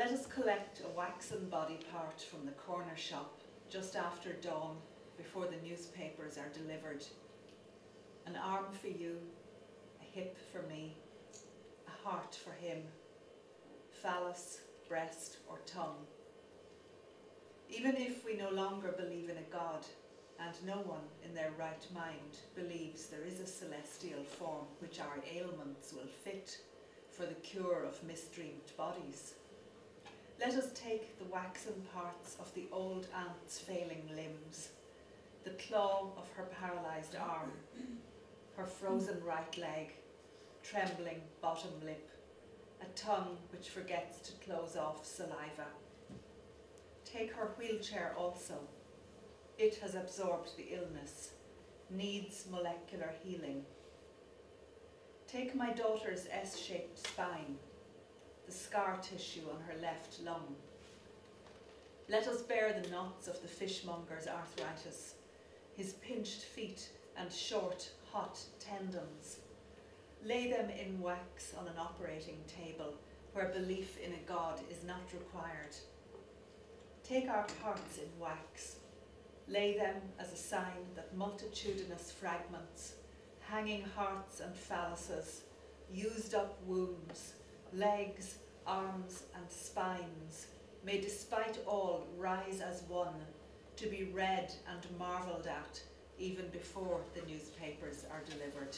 Let us collect a waxen body part from the corner shop just after dawn before the newspapers are delivered. An arm for you, a hip for me, a heart for him, phallus, breast or tongue. Even if we no longer believe in a God, and no one in their right mind believes there is a celestial form which our ailments will fit for the cure of misdreamed bodies. Let us take the waxen parts of the old aunt's failing limbs, the claw of her paralysed arm, her frozen right leg, trembling bottom lip, a tongue which forgets to close off saliva. Take her wheelchair also. It has absorbed the illness, needs molecular healing. Take my daughter's S-shaped spine, the scar tissue on her left lung. Let us bear the knots of the fishmonger's arthritis, his pinched feet and short, hot tendons. Lay them in wax on an operating table where belief in a God is not required. Take our hearts in wax, lay them as a sign that multitudinous fragments, hanging hearts and phalluses, used up wombs, legs, arms and spines, may despite all rise as one, to be read and marvelled at even before the newspapers are delivered.